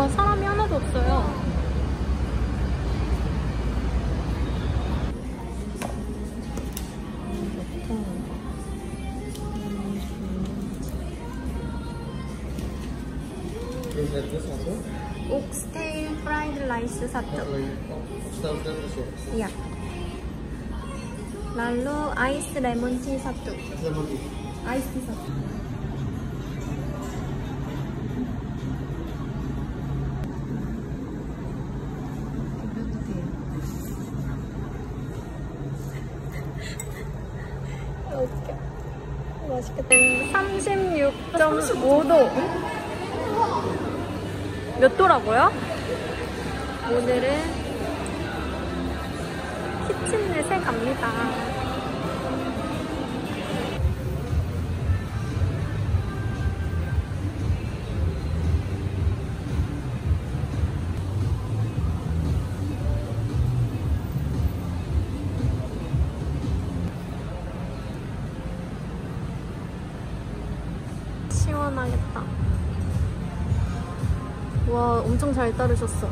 우와 사람이 하나도 없어요. Oxtail fried rice satu. Ya. Lalu ice lemon tea satu. Ice satu. 맛있겠다. 36.5도. 몇 도라고요? 오늘은 키친넷에 갑니다. 엄청 잘 따르셨어.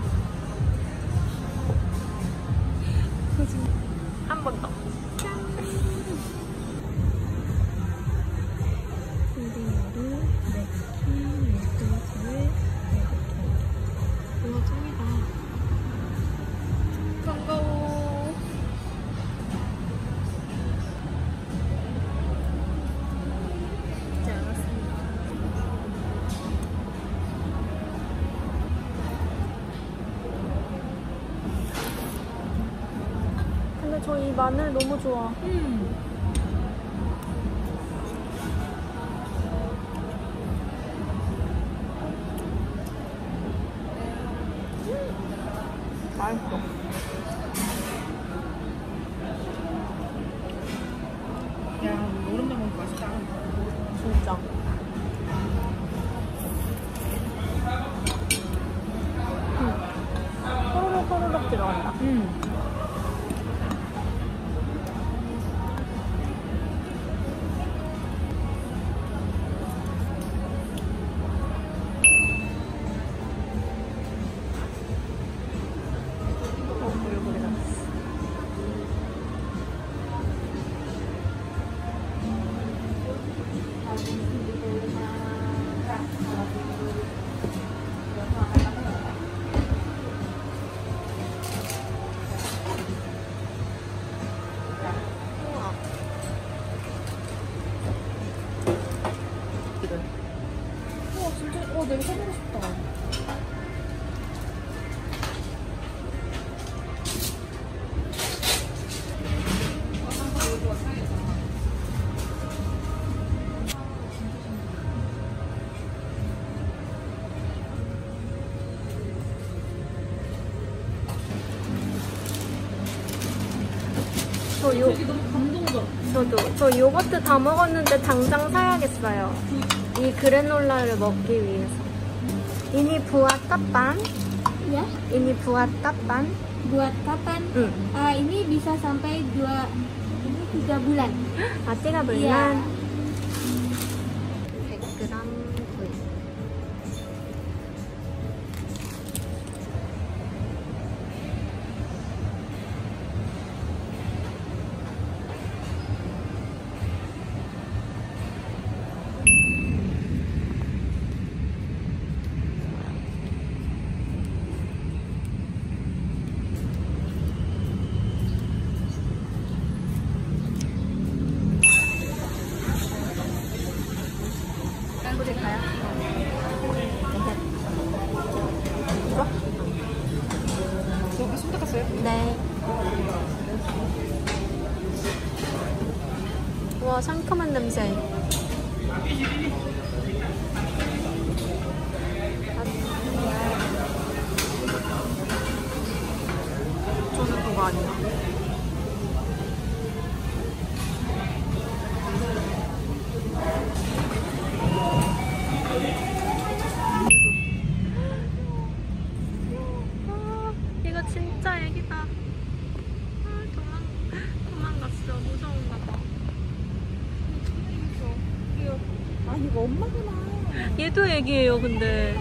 마늘 너무 좋아. 맛있어. 저 요거트 다 먹었는데 당장 사야겠어요. 이 그래놀라를 먹기 위해서. Ya, ini buat kapan? buat kapan? 응. Ah, ini bisa sampai dua, ini tiga bulan. 아, 띠가 물 năm giây. 얘기예요 근데.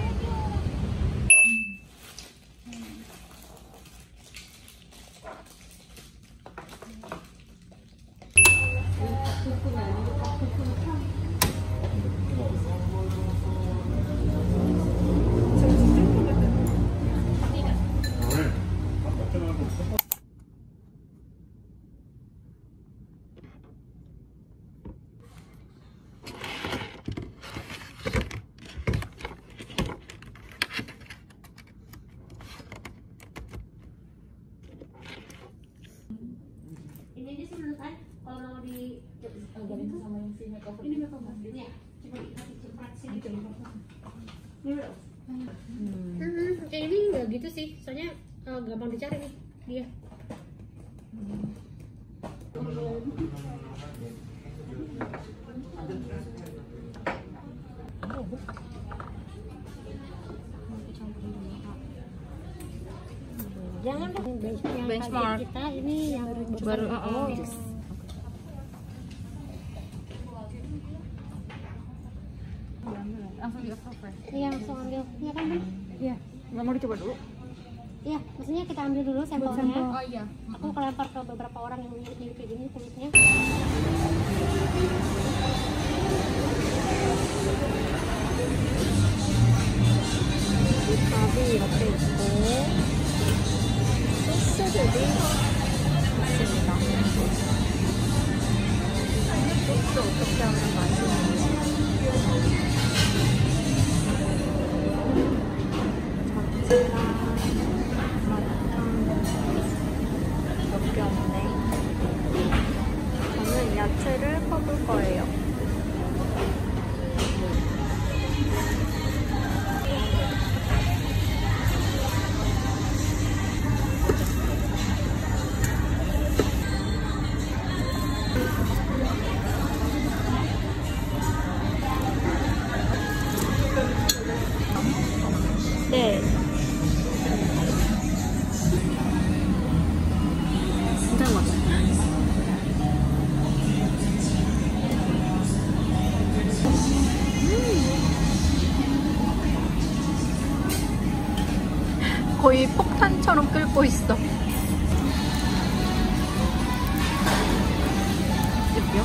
ini makeover. Ya ini enggak hmm. gitu sih, soalnya uh, gampang dicari nih dia. Hmm. Jangan benchmark, benchmark. Kita ini yang baru, baru oh, oh. Langsung di approve Iya langsung ambil, iya kan Bun? Iya. Nggak mau dicoba dulu? Iya, maksudnya kita ambil dulu sampelnya. Oh iya. Aku kelempar ke beberapa orang yang mirip-mirip kayak gini kulitnya. 밥이 이렇게 있고 소스들이 있습니다. 소스 어떻게 하면 맛있 폭탄처럼 끓고 있어. 예쁘요?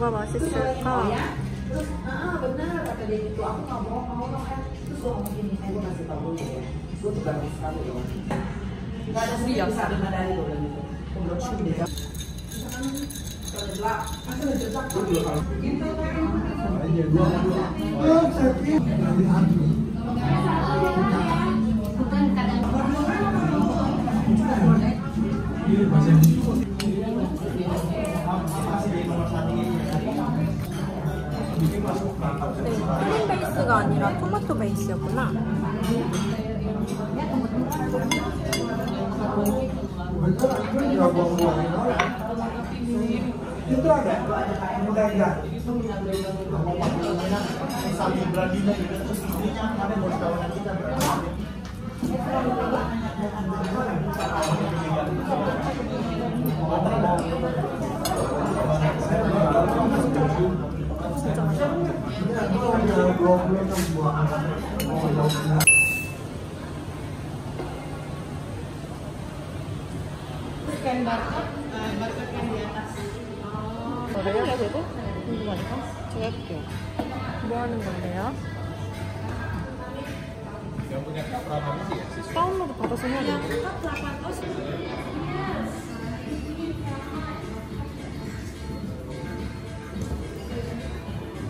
buka basis kok terus ya. ah, ah benar kata dia itu aku nggak mau mau dong kan? Terus gue ngomong gini eh gue kasih tau dulu ya gue tuh sekali loh. Nggak ada sendiri bisa lima dari gue bilang gitu. Gue sih beda bukan kadang gitu kan. 치즈가 아니라 토마토 베이스였구나. 되고? 궁금하니까 해볼게요. 뭐 하는 건데요? 다운로드 받아서 해야 돼.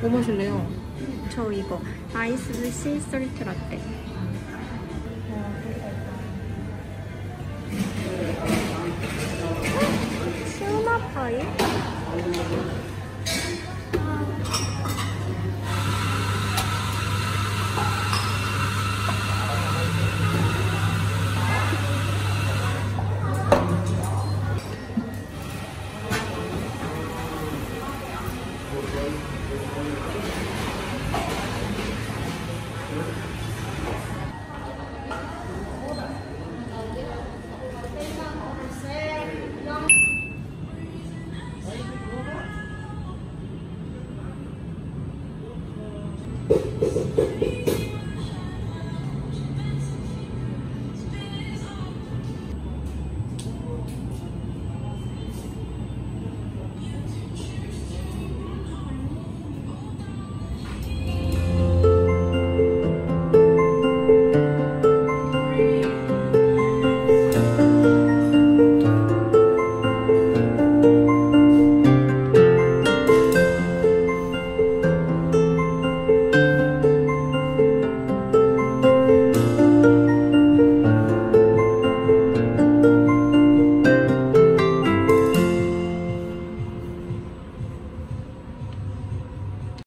뭐 마실래요? 저 이거 아이스 시솔트 라떼. 과일